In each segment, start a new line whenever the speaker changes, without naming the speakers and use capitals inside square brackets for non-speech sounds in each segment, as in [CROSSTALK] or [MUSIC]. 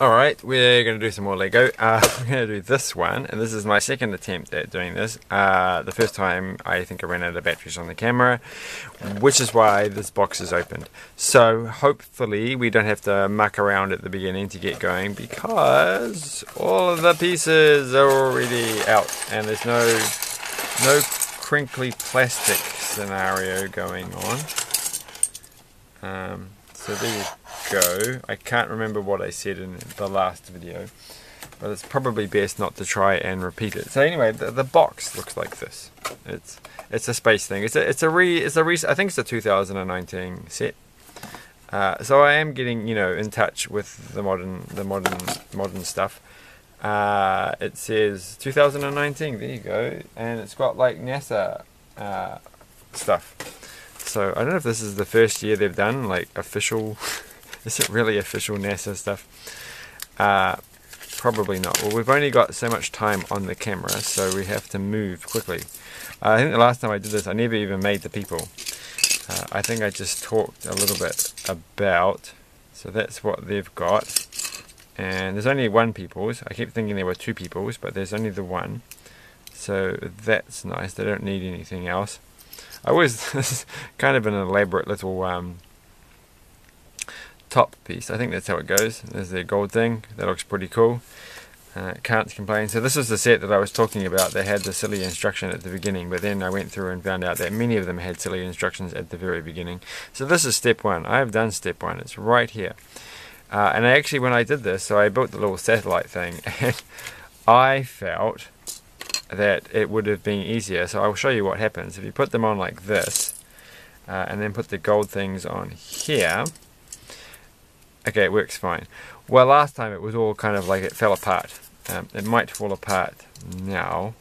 Alright, we're going to do some more Lego. Uh, I'm going to do this one, and this is my second attempt at doing this. Uh, the first time I think I ran out of batteries on the camera, which is why this box is opened. So hopefully we don't have to muck around at the beginning to get going because all of the pieces are already out and there's no, no crinkly plastic scenario going on. Um, so there go. I can't remember what I said in the last video, but it's probably best not to try and repeat it. So anyway, the, the box looks like this. It's it's a space thing. It's a it's a re it's a re I think it's a 2019 set. Uh, so I am getting you know in touch with the modern the modern modern stuff. Uh, it says 2019. There you go, and it's got like NASA uh, stuff. So I don't know if this is the first year they've done like official [LAUGHS] Is it really official NASA stuff? Uh, probably not. Well, we've only got so much time on the camera, so we have to move quickly. Uh, I think the last time I did this, I never even made the people. Uh, I think I just talked a little bit about, so that's what they've got. And there's only one peoples. I keep thinking there were two peoples, but there's only the one. So that's nice. They don't need anything else. I was [LAUGHS] kind of an elaborate little um, top piece. I think that's how it goes. There's the gold thing. That looks pretty cool. Uh, can't complain. So this is the set that I was talking about. They had the silly instruction at the beginning, but then I went through and found out that many of them had silly instructions at the very beginning. So this is step one. I have done step one. It's right here. Uh, and I actually, when I did this, so I built the little satellite thing, [LAUGHS] and I felt that it would have been easier. So I'll show you what happens. If you put them on like this, uh, and then put the gold things on here, Okay, it works fine. Well, last time it was all kind of like it fell apart. Um, it might fall apart now.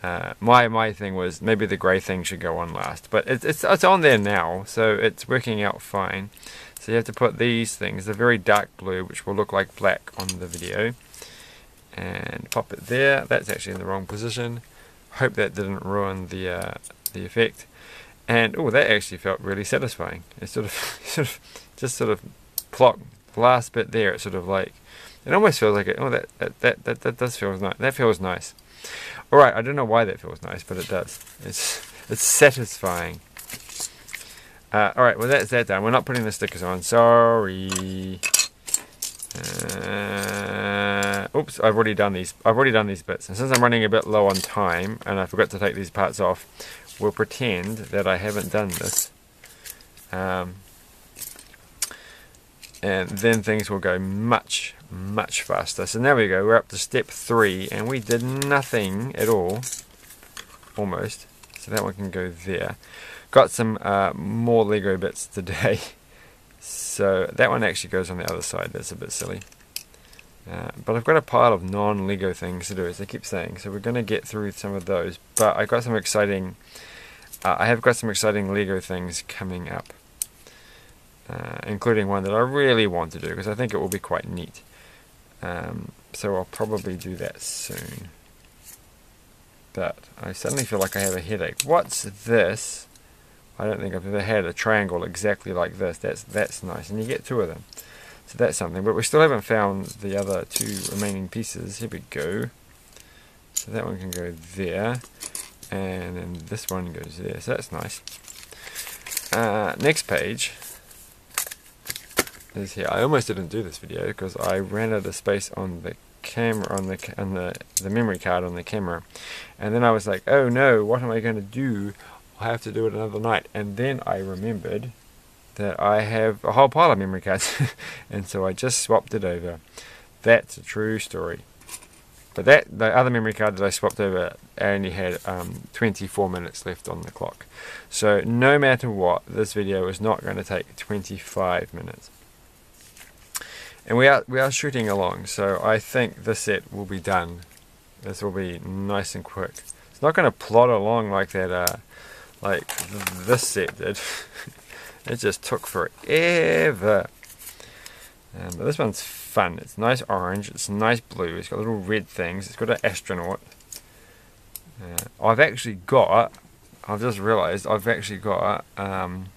Uh, my my thing was maybe the grey thing should go on last, but it's, it's it's on there now, so it's working out fine. So you have to put these things, the very dark blue, which will look like black on the video, and pop it there. That's actually in the wrong position. Hope that didn't ruin the uh, the effect. And oh, that actually felt really satisfying. It sort of [LAUGHS] sort of just sort of clock last bit there, it's sort of like it almost feels like it. Oh, that that that that, that does feel nice. That feels nice. All right, I don't know why that feels nice, but it does. It's it's satisfying. Uh, all right, well that's that done. We're not putting the stickers on. Sorry. Uh, oops, I've already done these. I've already done these bits, and since I'm running a bit low on time, and I forgot to take these parts off, we'll pretend that I haven't done this. Um, and then things will go much much faster. So now we go we're up to step three and we did nothing at all almost. So that one can go there. Got some uh, more Lego bits today. [LAUGHS] So that one actually goes on the other side. That's a bit silly. Uh, but I've got a pile of non-Lego things to do as they keep saying. So we're going to get through some of those. But I've got some exciting uh, I have got some exciting Lego things coming up uh, including one that I really want to do because I think it will be quite neat. Um, so I'll probably do that soon. But I suddenly feel like I have a headache. What's this? I don't think I've ever had a triangle exactly like this. That's that's nice, and you get two of them. So that's something. But we still haven't found the other two remaining pieces. Here we go. So that one can go there, and then this one goes there. So that's nice. Uh, next page is here. I almost didn't do this video because I ran out of space on the camera on the on the the memory card on the camera, and then I was like, oh no, what am I going to do? I have to do it another night, and then I remembered that I have a whole pile of memory cards, [LAUGHS] and so I just swapped it over. That's a true story. But that the other memory card that I swapped over only had um, 24 minutes left on the clock. So no matter what, this video is not going to take 25 minutes. And we are we are shooting along, so I think this set will be done. This will be nice and quick. It's not going to plod along like that, uh, like this set did. [LAUGHS] it just took forever. Um, but this one's fun. It's nice orange. It's nice blue. It's got little red things. It's got an astronaut. Uh, I've actually got. I've just realised I've actually got. Um,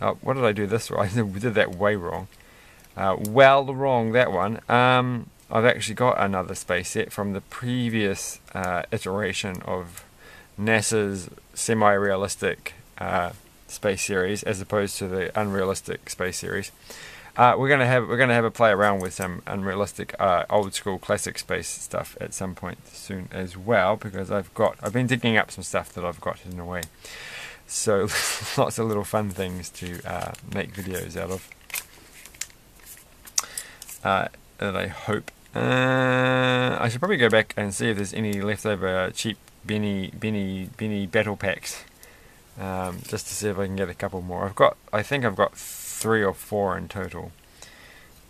oh, what did I do this? [LAUGHS] I did that way wrong. Uh, well, wrong that one. Um, I've actually got another space set from the previous uh, iteration of NASA's semi-realistic uh, space series, as opposed to the unrealistic space series. Uh, we're gonna have we're gonna have a play around with some unrealistic uh, old school classic space stuff at some point soon as well because I've got I've been digging up some stuff that I've got in a way. So [LAUGHS] lots of little fun things to make videos out of. Uh, that I hope. Uh, I should probably go back and see if there's any leftover cheap Benny Benny Benny battle packs, um, just to see if I can get a couple more. I've got I think I've got three or four in total.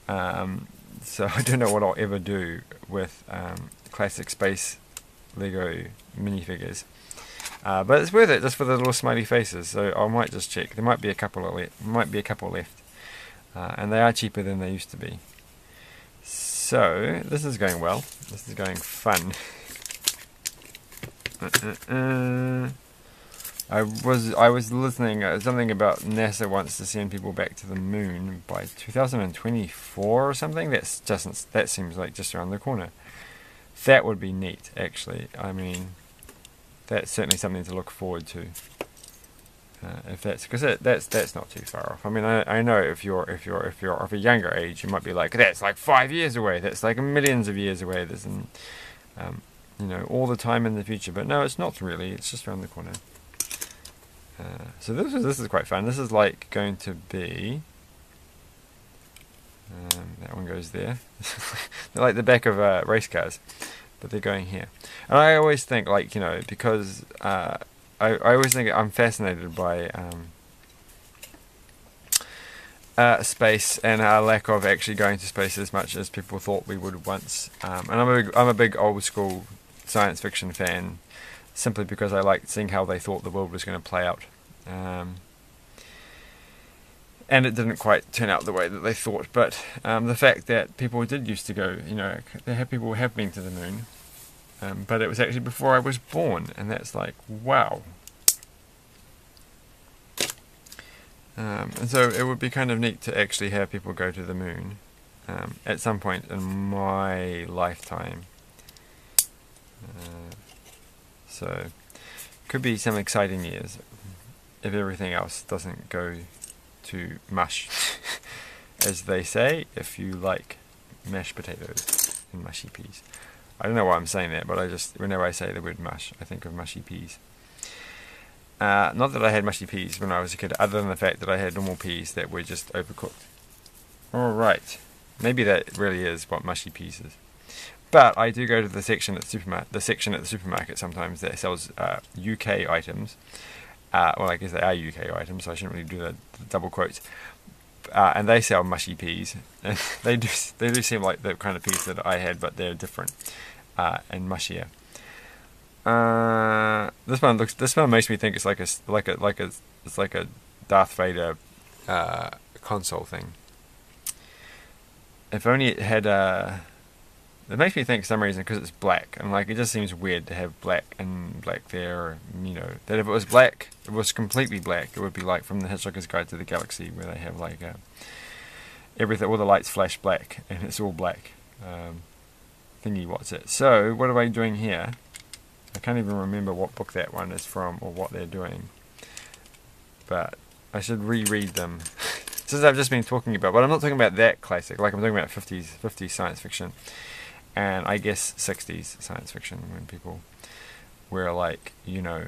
Um, so [LAUGHS] I don't know what I'll ever do with um, classic space Lego minifigures. Uh, but it's worth it just for the little smiley faces. So I might just check. There might be a couple of. Might be a couple left, uh, and they are cheaper than they used to be. So this is going well. This is going fun. [LAUGHS] Uh, uh, uh. I was I was listening uh, something about NASA wants to send people back to the moon by 2024 or something. That's just that seems like just around the corner. That would be neat, actually. I mean, that's certainly something to look forward to. Uh, if that's because that, that's that's not too far off. I mean, I, I know if you're if you're if you're of a younger age, you might be like that's like five years away. That's like millions of years away. There's an, um, you know, all the time in the future. But no, it's not really. It's just around the corner. Uh, so this is this is quite fun. This is like going to be. Um, that one goes there. [LAUGHS] they're like the back of uh, race cars, but they're going here. And I always think, like you know, because uh, I I always think I'm fascinated by um, uh, space and our lack of actually going to space as much as people thought we would once. Um, and I'm a big, I'm a big old school science fiction fan, simply because I like seeing how they thought the world was going to play out. Um, and it didn't quite turn out the way that they thought. But um, the fact that people did used to go, you know, they have people have been to the moon, um, but it was actually before I was born, and that's like wow. Um, and so it would be kind of neat to actually have people go to the moon um, at some point in my lifetime. Uh, so could be some exciting years if everything else doesn't go to mush, [LAUGHS] as they say, if you like mashed potatoes and mushy peas. I don't know why I'm saying that, but I just, whenever I say the word mush, I think of mushy peas. Uh, not that I had mushy peas when I was a kid, other than the fact that I had normal peas that were just overcooked. Alright, maybe that really is what mushy peas is. But I do go to the section at the supermarket, the section at the supermarket sometimes that sells uh, UK items, uh, well, I guess they are UK items, so I shouldn't really do the, the double quotes. Uh, and they sell mushy peas, and [LAUGHS] they do they do seem like the kind of peas that I had, but they're different uh, and mushier. Uh, this one looks. This one makes me think it's like a like a like a it's like a Darth Vader uh, console thing. If only it had a uh, it makes me think for some reason because it's black and like it just seems weird to have black and black there. You know that if it was black, it was completely black. It would be like from the Hitchhiker's Guide to the Galaxy, where they have like a, everything, all the lights flash black and it's all black. Um, thingy, what's it? So what are I doing here? I can't even remember what book that one is from or what they're doing. But I should reread them. [LAUGHS] Since I've just been talking about, but I'm not talking about that classic. Like I'm talking about 50s, 50s science fiction and I guess 60s science fiction when people were like, you know,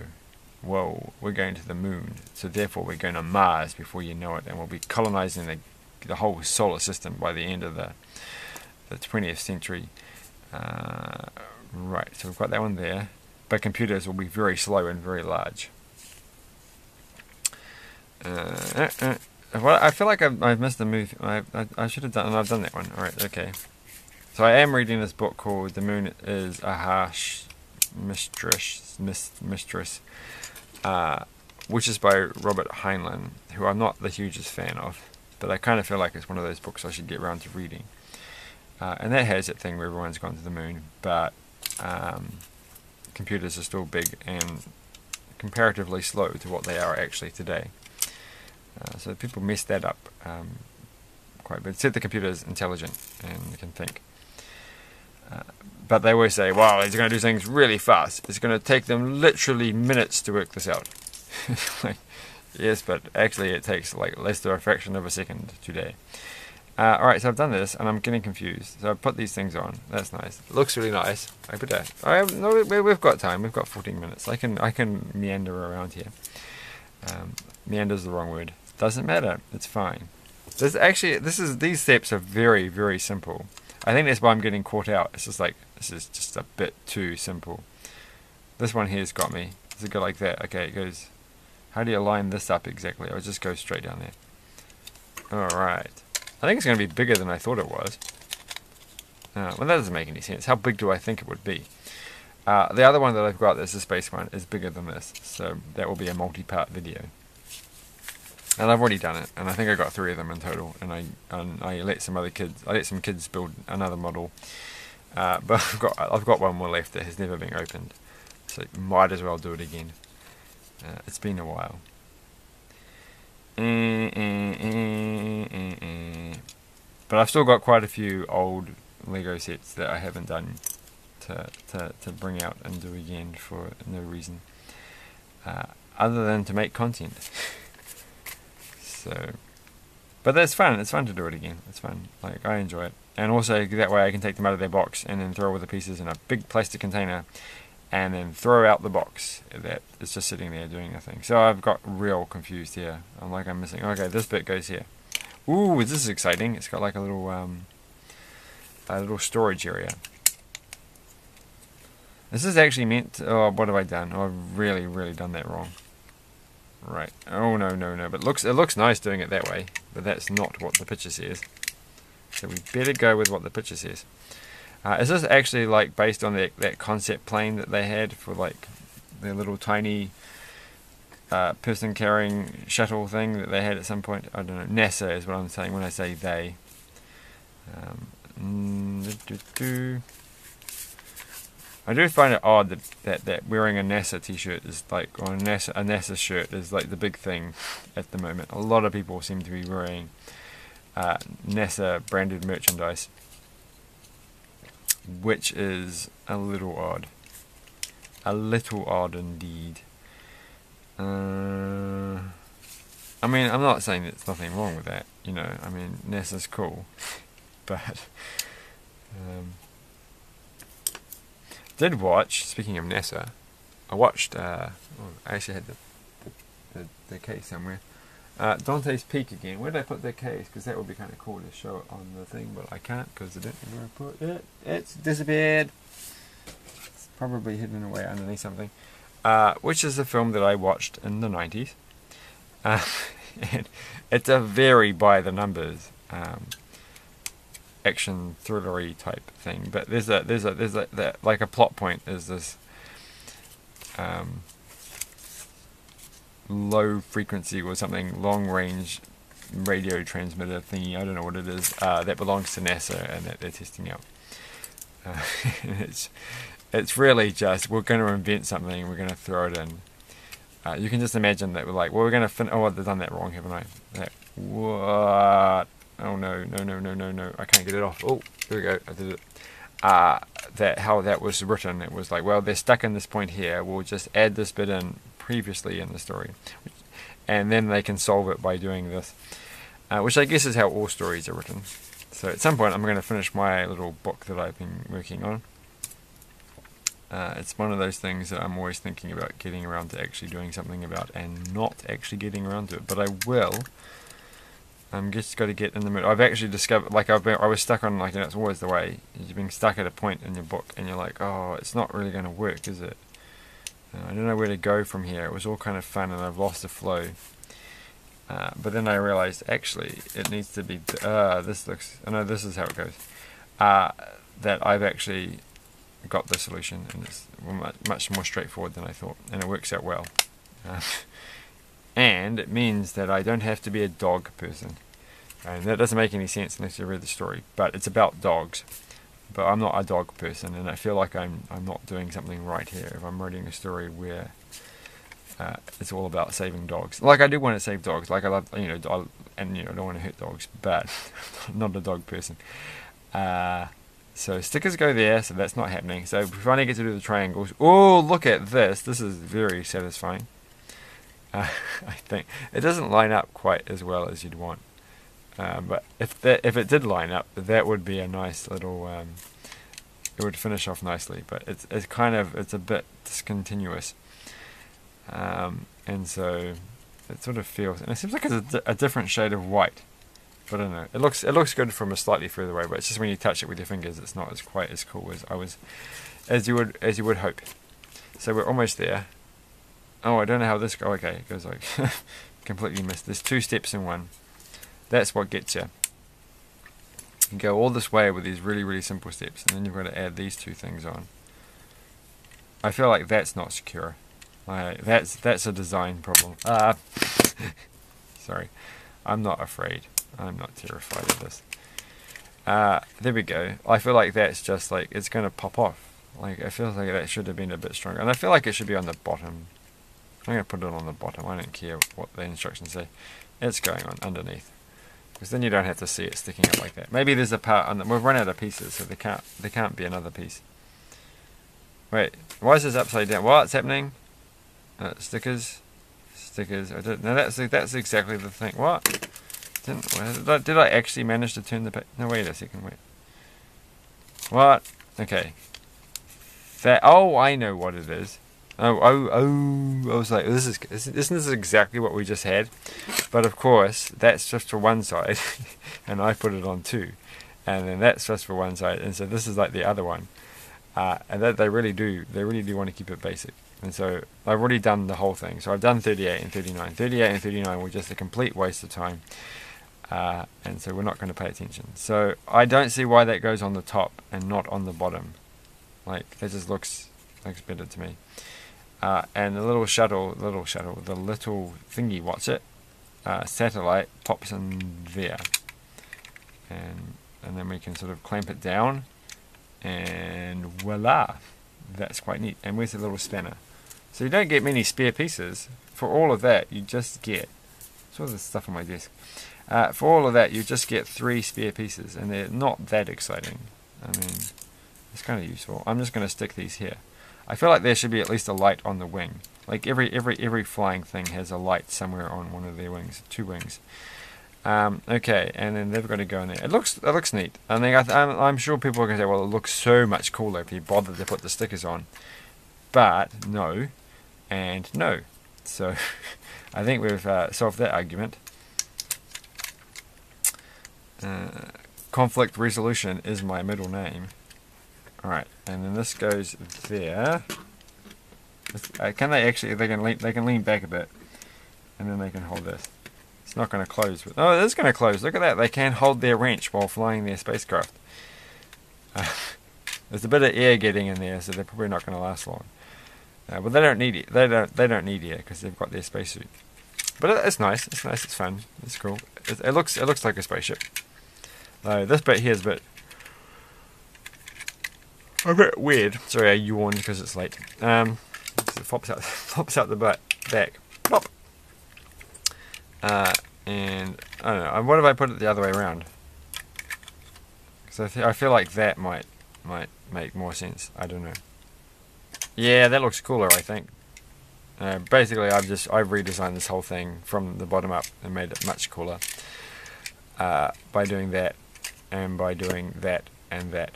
whoa, we're going to the moon, so therefore we're going to Mars before you know it, and we'll be colonizing the, the whole solar system by the end of the, the 20th century. Uh, right, so we've got that one there, but computers will be very slow and very large. Uh, uh, uh well, I feel like I've, I've missed a move. I, I, I should have done, I've done that one. Alright, okay. So I am reading this book called The Moon is a Harsh Mistress, Mistress uh, which is by Robert Heinlein, who I'm not the hugest fan of, but I kind of feel like it's one of those books I should get around to reading. Uh, and that has that thing where everyone's gone to the moon, but um, computers are still big and comparatively slow to what they are actually today. Uh, so people mess that up um, quite big. Said the computer is intelligent and can think. Uh, but they always say, "Wow, it's going to do things really fast. It's going to take them literally minutes to work this out." [LAUGHS] like, yes, but actually, it takes like less than a fraction of a second today. Uh, Alright, so I've done this and I'm getting confused. So I put these things on. That's nice. Looks really nice. I put that. I have, no, we, we've got time. We've got 14 minutes. I can I can meander around here. Um, meander is the wrong word. Doesn't matter. It's fine. This actually this is these steps are very very simple. I think that's why I'm getting caught out. It's just like this is just a bit too simple. This one here's got me. Does it go like that? Okay, it goes. How do you line this up exactly? I'll just go straight down there. Alright. I think it's going to be bigger than I thought it was. Uh, well, that doesn't make any sense. How big do I think it would be? Uh, the other one that I've got, that's the space one, is bigger than this. So that will be a multi-part video. And I've already done it, and I think I got three of them in total. And I and I let some other kids, I let some kids build another model. Uh, but [LAUGHS] I've got I've got one more left that has never been opened, so might as well do it again. Uh, it's been a while. Mm, mm, but I've still got quite a few old Lego sets that I haven't done to, to, to bring out and do again for no reason. Uh, other than to make content. [LAUGHS] so, but that's fun. It's fun to do it again. It's fun. Like I enjoy it, and also that way I can take them out of their box and then throw all the pieces in a big plastic container and then throw out the box that is just sitting there doing nothing. So I've got real confused here. I'm like I'm missing. Okay, this bit goes here. Ooh, this is exciting. It's got like a little um, a little storage area. This is actually meant. To, oh, what have I done? Oh, I've really, really done that wrong. Right. Oh no, no, no. But looks it looks nice doing it that way, but that's not what the picture says. So we better go with what the picture says. Uh, is this actually like based on that, that concept plane that they had for like their little tiny uh, person carrying shuttle thing that they had at some point? I don't know. NASA is what I'm saying when I say they. Um, mm, I do find it odd that, that, that wearing a NASA t-shirt is like, or a NASA, a NASA shirt is like the big thing at the moment. A lot of people seem to be wearing uh, NASA branded merchandise which is a little odd. A little odd indeed. Uh, I mean, I'm not saying there's nothing wrong with that, you know, I mean, NASA's cool, [LAUGHS] but, um, did watch, speaking of NASA, I watched, uh, oh, I actually had the, the, the case somewhere, uh, Dante's Peak again. Where did I put the case? Because that would be kind of cool to show it on the thing, but I can't because I didn't know where I put it. It's disappeared. It's probably hidden away underneath something. Uh, which is a film that I watched in the 90s. Uh, [LAUGHS] it's a very by the numbers um, action thrillery type thing. But there's a there's a there's a like a plot point is this. Um, low frequency or something long range radio transmitter thingy. I don't know what it is. Uh, that belongs to NASA and that they're testing out. Uh, [LAUGHS] it's it's really just we're going to invent something and we're going to throw it in. Uh, you can just imagine that we're like, well, we're going to fin. Oh, I've done that wrong, haven't I? What? Oh no, no, no, no, no, no! I can't get it off. Oh, there we go. I did it. Uh, that how that was written. It was like, well, they're stuck in this point here. We'll just add this bit in previously in the story. And then they can solve it by doing this. Uh, which I guess is how all stories are written. So at some point I'm going to finish my little book that I've been working on. Uh, it's one of those things that I'm always thinking about getting around to actually doing something about and not actually getting around to it. But I will. I'm just got to get in the mood. I've actually discovered, like I've been, I was stuck on, like, and it's always the way. You've been stuck at a point in your book and you're like, oh, it's not really going to work, is it? Uh, I don't know where to go from here. It was all kind of fun and I've lost the flow. Uh, but then I realized actually it needs to be, uh, this looks, I know this is how it goes. Uh, that I've actually got the solution and it's much more straightforward than I thought and it works out well. Uh, [LAUGHS] and it means that I don't have to be a dog person. And that doesn't make any sense unless you read the story, but it's about dogs but I'm not a dog person, and I feel like I'm I'm not doing something right here if I'm writing a story where uh, it's all about saving dogs. Like I do want to save dogs. Like I love you know and you know I don't want to hurt dogs, but [LAUGHS] I'm not a dog person. Uh, so stickers go there, so that's not happening. So we finally get to do the triangles. Oh, look at this! This is very satisfying. Uh, [LAUGHS] I think it doesn't line up quite as well as you'd want, uh, but if that if it did line up, that would be a nice little. Um, it would finish off nicely, but it's it's kind of it's a bit discontinuous, um, and so it sort of feels and it seems like it's a, a different shade of white. But I don't know. It looks it looks good from a slightly further away, but it's just when you touch it with your fingers, it's not as quite as cool as I was, as you would as you would hope. So we're almost there. Oh, I don't know how this goes. Okay, it goes like [LAUGHS] completely missed. There's two steps in one. That's what gets you. You go all this way with these really really simple steps, and then you've got to add these two things on. I feel like that's not secure. Like that's that's a design problem. Ah, [LAUGHS] sorry. I'm not afraid. I'm not terrified of this. Uh, there we go. I feel like that's just like, it's going to pop off. Like, I feel like that should have been a bit stronger. And I feel like it should be on the bottom. I'm going to put it on the bottom. I don't care what the instructions say. It's going on underneath. Because then you don't have to see it sticking up like that. Maybe there's a part on the, we've run out of pieces, so there can't, there can't be another piece. Wait, why is this upside down? What's happening? Uh, stickers, stickers. I no, that's that's exactly the thing. What? Didn't, did, I, did I actually manage to turn the page? No, wait a second, wait. What? Okay. That, oh, I know what it is. Oh, oh, oh, I was like, this is, isn't this exactly what we just had? But of course, that's just for one side, [LAUGHS] and I put it on two. And then that's just for one side, and so this is like the other one. Uh, and that they really do, they really do want to keep it basic. And so I've already done the whole thing. So I've done 38 and 39. 38 and 39 were just a complete waste of time uh, and so we're not going to pay attention. So I don't see why that goes on the top and not on the bottom. Like that just looks looks better to me. Uh, and the little shuttle, little shuttle, the little thingy, what's it? Uh, satellite pops in there, and and then we can sort of clamp it down, and voila, that's quite neat. And where's the little spanner? So you don't get many spare pieces. For all of that, you just get. Sort of the stuff on my desk. Uh, for all of that, you just get three spare pieces, and they're not that exciting. I mean, it's kind of useful. I'm just going to stick these here. I feel like there should be at least a light on the wing. Like every every every flying thing has a light somewhere on one of their wings, two wings. Um, okay, and then they've got to go in there. It looks it looks neat. I think I am I'm sure people are going to say, well, it looks so much cooler if you bothered to put the stickers on. But no, and no. So [LAUGHS] I think we've uh, solved that argument. Uh, conflict resolution is my middle name. Alright, and then this goes there. Uh, can they actually, they can lean, they can lean back a bit. And then they can hold this. It's not going to close. With, oh, it is going to close. Look at that. They can hold their wrench while flying their spacecraft. Uh, [LAUGHS] there's a bit of air getting in there, so they're probably not going to last long. Uh, but they don't need it. They don't. They don't need air because they've got their spacesuit. But it's nice. It's nice. It's fun. It's cool. It, it looks. It looks like a spaceship. Uh, this bit here is a bit a bit weird. Sorry, I yawned because it's late. Um, so it flops out, [LAUGHS] flops out the butt, back, plop. Uh, and I don't know. What if I put it the other way around? Because I, I feel like that might might make more sense. I don't know. Yeah, that looks cooler. I think. Uh, basically, I've just I've redesigned this whole thing from the bottom up and made it much cooler uh, by doing that and by doing that and that.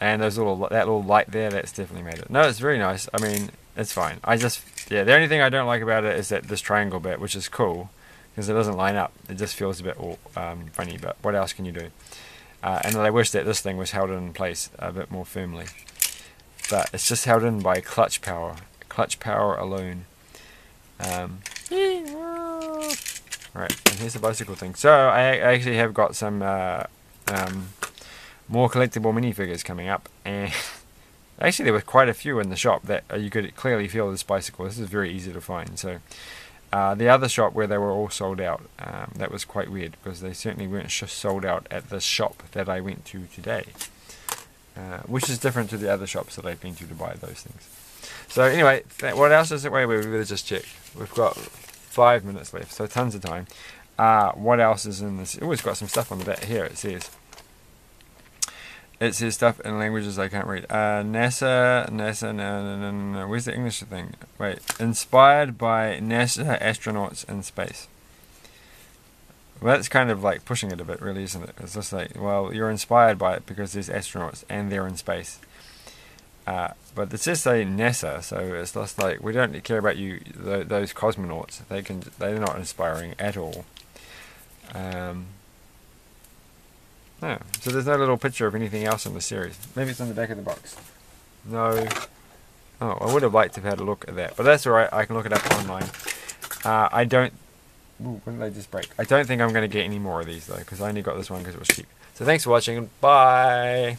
And those little that little light there, that's definitely made it. No, it's very nice. I mean, it's fine. I just yeah, the only thing I don't like about it is that this triangle bit, which is cool, because it doesn't line up. It just feels a bit um, funny. But what else can you do? Uh, and I wish that this thing was held in place a bit more firmly. But it's just held in by clutch power, clutch power alone. Um, Right, and here's the bicycle thing. So I, I actually have got some uh, um, more collectible minifigures coming up, and [LAUGHS] actually there were quite a few in the shop that uh, you could clearly feel this bicycle. This is very easy to find. So uh, the other shop where they were all sold out, um, that was quite weird because they certainly weren't sold out at the shop that I went to today, uh, which is different to the other shops that I've been to to buy those things. So anyway, what else is it? Wait, we've just check. We've got five minutes left, so tons of time. Uh, what else is in this? Oh, it's got some stuff on the back here. It says. It says stuff in languages I can't read. Uh, NASA, NASA, no, no, no, no. Where's the English thing? Wait, inspired by NASA astronauts in space. Well, that's kind of like pushing it a bit, really, isn't it? It's just like, well, you're inspired by it because there's astronauts and they're in space. Uh, but it says say NASA, so it's just like we don't care about you, th- those cosmonauts. They can, they're not inspiring at all. Um, no, so there's no little picture of anything else in the series. Maybe it's on the back of the box. No. Oh, I would have liked to have had a look at that, but that's alright. I can look it up online. Uh, I don't. Ooh, when did they just break? I don't think I'm going to get any more of these though, because I only got this one because it was cheap. So thanks for watching, bye.